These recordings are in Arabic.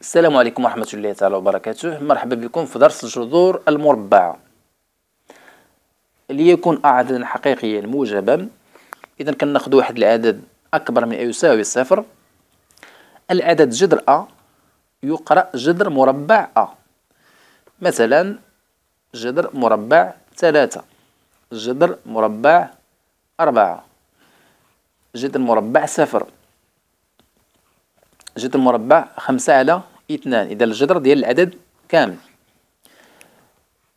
السلام عليكم ورحمة الله تعالى وبركاته. مرحبا بكم في درس الجذور المربعة ليكون عددا حقيقيا موجبا. إذا كناخذ واحد العدد أكبر من أو يساوي صفر. العدد جذر أ يقرأ جذر مربع أ. مثلا جذر مربع ثلاثة. جذر مربع أربعة. جذر مربع صفر. جذر مربع خمسة على اثنان. إذا الجذر ديال العدد كامل.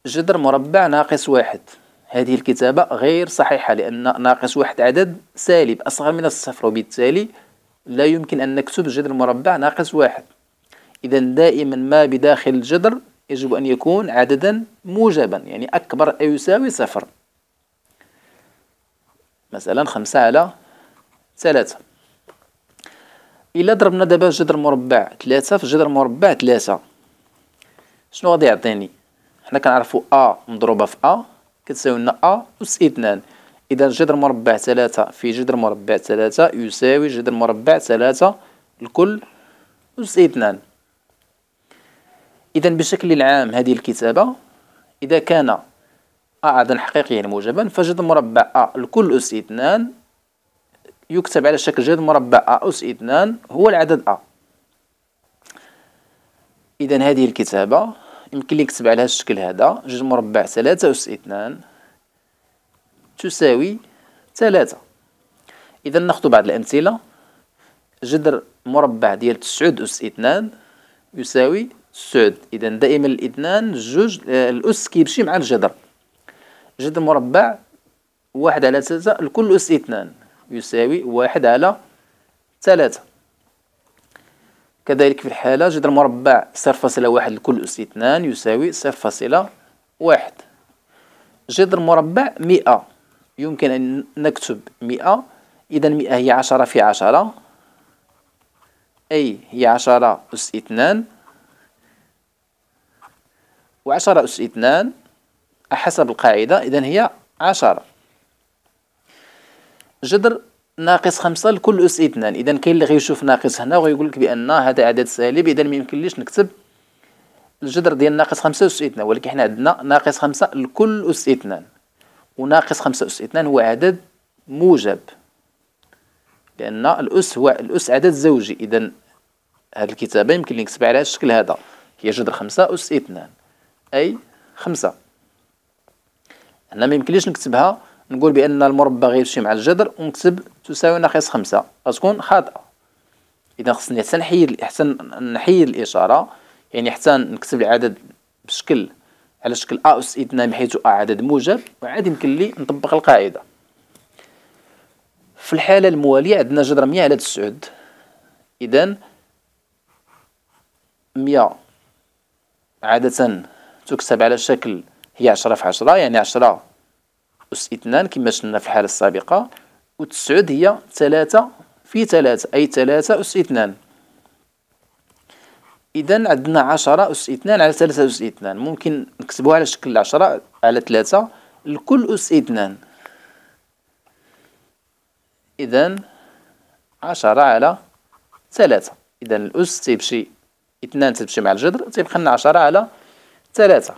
جذر مربع ناقص واحد. هذه الكتابة غير صحيحة لأن ناقص واحد عدد سالب أصغر من الصفر وبالتالي لا يمكن أن نكتب جذر مربع ناقص واحد. إذا دائما ما بداخل الجذر يجب أن يكون عددا موجبا يعني أكبر أو يساوي صفر. مثلا خمسة على ثلاثة. إلا ضربنا دابا جذر مربع ثلاثة في جذر مربع ثلاثة. شنو غادي يعطيني؟ حنا كنعرفو أ مضروبة في أ كتساوي لنا أ أس اثنان. إذا جذر مربع ثلاثة في جذر مربع ثلاثة يساوي جذر مربع ثلاثة الكل أس اثنان. إذا بشكل عام هذه الكتابة إذا كان أ عددا حقيقيا موجبا فجذر مربع أ الكل أس اثنان يكتب على شكل جذر مربع أ أس اثنان هو العدد أ. إذا هذه الكتابة يمكن لي نكتب على الشكل هذا جذر مربع ثلاثة أس اثنان تساوي ثلاثة. إذا ناخذ بعض الأمثلة. جذر مربع ديال تسعود أس اثنان يساوي تسعود. إذا دائما الاثنان جوج الأس كيمشي مع الجذر جذر مربع واحد على ثلاثة الكل أس اثنان يساوي واحد على ثلاثة. كذلك في الحالة جذر مربع صفر فاصلة واحد لكل أس اثنان يساوي صفر فاصلة واحد. جذر مربع مئة. يمكن أن نكتب مئة. إذا مئة هي عشرة في عشرة. أي هي عشرة أس اثنان. وعشرة أس اثنان حسب القاعدة. إذا هي عشرة. جذر ناقص خمسة لكل أس اثنان. إذا كاين اللي غيشوف ناقص هنا وغيقول لك بأن هذا عدد سالب إذا ما يمكنليش نكتب الجذر ديال ناقص خمسة أس اثنان ولكن حنا عندنا ناقص خمسة لكل أس اثنان. وناقص خمسة أس اثنان هو عدد موجب لأن الأس هو الأس عدد زوجي. إذا هذه الكتابة يمكن نكتب على الشكل هذا. هي جذر خمسة أس اثنان أي خمسة. هنا ما يمكنليش نكتبها نقول بأن المربع غيمشي مع الجذر ونكتب تساوي ناقص خمسة. غتكون خاطئة. إذا خصني حتى نحيد حتى نحيد الإشارة يعني حتى نكتب العدد بشكل على شكل أ أس اثنان بحيث أ عدد موجب وعاد يمكن لي نطبق القاعدة. في الحالة الموالية عندنا جذر مية على تسعود. إذا مية عادة تكتب على شكل هي عشرة في عشرة يعني عشرة أس اثنان كما شفنا في الحالة السابقة وتسعود هي ثلاثة في ثلاثة أي ثلاثة أس اثنان إذا عندنا عشرة أس اثنان على ثلاثة أس اثنان ممكن نكتبوها على شكل عشرة على ثلاثة لكل أس اثنان إذا عشرة على ثلاثة. إذا الأس تيمشي اثنان تمشي مع الجذر تيبقى لنا عشرة على ثلاثة.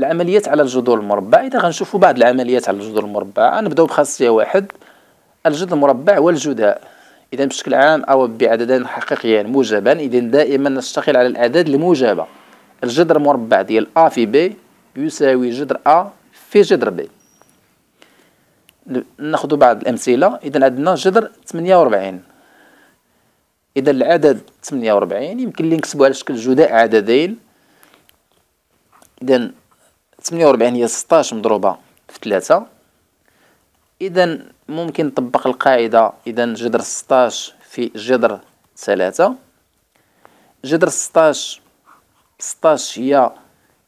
العمليات على الجذور المربع. إذا غنشوفوا بعض العمليات على الجذور المربعة غنبدأو بخاصية واحد. الجذر المربع والجداء. إذا بشكل عام أو بعددين حقيقيين موجبا إذا دائما نشتغل على الأعداد الموجبة. الجذر المربع ديال أ في ب يساوي جذر أ في جذر ب ناخذ بعض الأمثلة. إذا عندنا جذر 48 إذا العدد 48 يمكن لي نكتبو على شكل جداء عددين. إذا 48 هي 16 مضروبة في 3 إذا ممكن نطبق القاعدة إذا جذر 16 في جذر 3 جذر 16 16 هي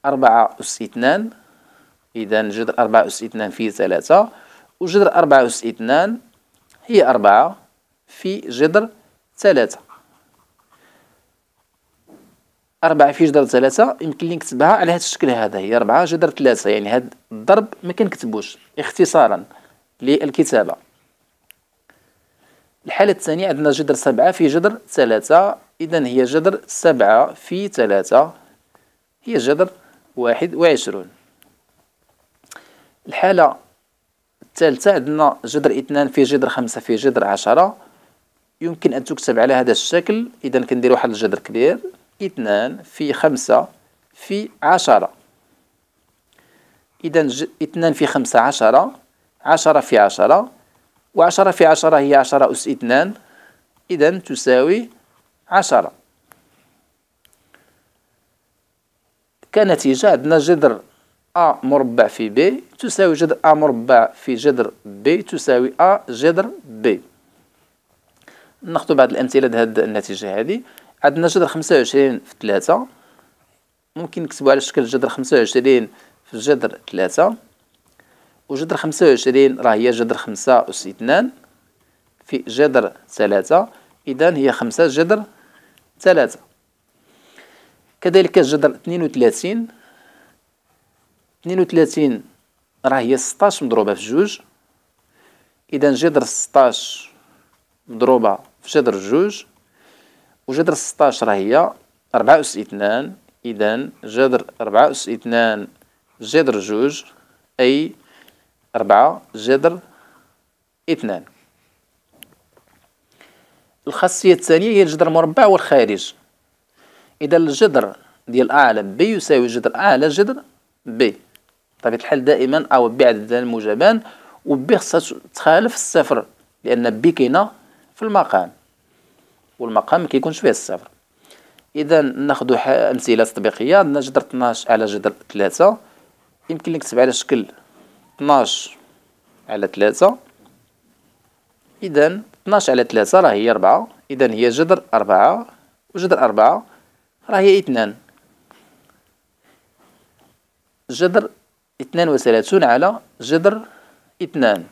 4 أس 2 إذا جذر 4 أس 2 في 3 وجذر 4 أس 2 هي 4 في جذر 3 أربعة في جذر ثلاثة يمكن لي نكتبها على هذا الشكل هذا هي أربعة جذر ثلاثة يعني هذا الضرب ما كنكتبوش اختصارا للكتابة. الحالة الثانية عندنا جذر سبعة في جذر ثلاثة إذا هي جذر سبعة في ثلاثة هي جذر واحد وعشرون. الحالة الثالثة عندنا جذر اثنان في جذر خمسة في جذر عشرة يمكن أن تكتب على هذا الشكل إذا كندير واحد الجذر كبير. اثنان في خمسة في عشرة. إذا اثنان في خمسة عشرة عشرة في عشرة وعشرة في عشرة هي عشرة أس اثنان. إذا تساوي عشرة. كنتيجة عندنا جذر أ مربع في ب تساوي جذر أ مربع في جذر ب تساوي أ جذر ب. نأخذ بعض الأمثلة لهاد النتيجة هذه. عندنا جذر خمسة وعشرين في ثلاثة ممكن نكتبو على شكل جذر خمسة وعشرين في جذر ثلاثة وجذر خمسة وعشرين راه هي جذر خمسة أس اثنان في جذر ثلاثة إذا هي خمسة جذر ثلاثة كذلك جذر اثنين وثلاثين. اثنين وثلاثين راه هي ستاش مضروبة في جوج. إذا جذر ستاش مضروبة في جذر جوج. وجذر ستاش راه هي. ربعة أس إثنان. إذا جذر ربعة أس إثنان جذر جوج. أي أربعة جذر إثنان. الخاصية الثانية هي الجذر المربع والخارج. إذا الجذر ديال أ على ب يساوي جذر أ على جذر ب بطبيعة الحال دائما أو ب عددان موجبان و ب خصها تخالف الصفر لأن ب كاينة في المقام. والمقام مكيكونش فيه الصفر. إذا ناخدو أمثلة تطبيقية عندنا جذر 12 على جذر 3 يمكن نكتب على شكل 12 على 3 إذا 12 على 3 راه هي 4 إذا هي جذر 4 وجذر 4 راه هي 2 جذر 32 على جذر 2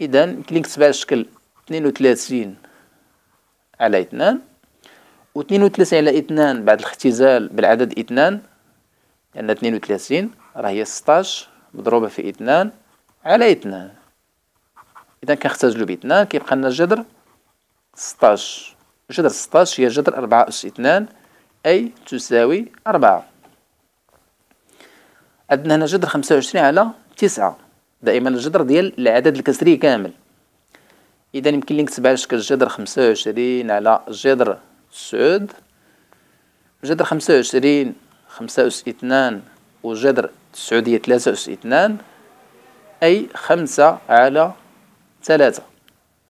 إذا يمكن نكتب على شكل 32 على 2 و 32 على 2 بعد الاختزال بالعدد 2 لأن 32 راه هي 16 مضروبة في اثنان على اثنان. إذا كنختزلو باثنان كيبقى لنا الجذر ستاش. جذر ستاش هي جذر أربعة أس اثنان أي تساوي أربعة. عندنا هنا جذر خمسة وعشرين على تسعة. دائما الجذر ديال العدد الكسري كامل. إذا يمكن لي نكتب على شكل جذر خمسة وعشرين على جذر تسعود جذر خمسة وعشرين خمسة أس اثنان وجذر السعودية ثلاثة أس اثنان أي خمسة على ثلاثة.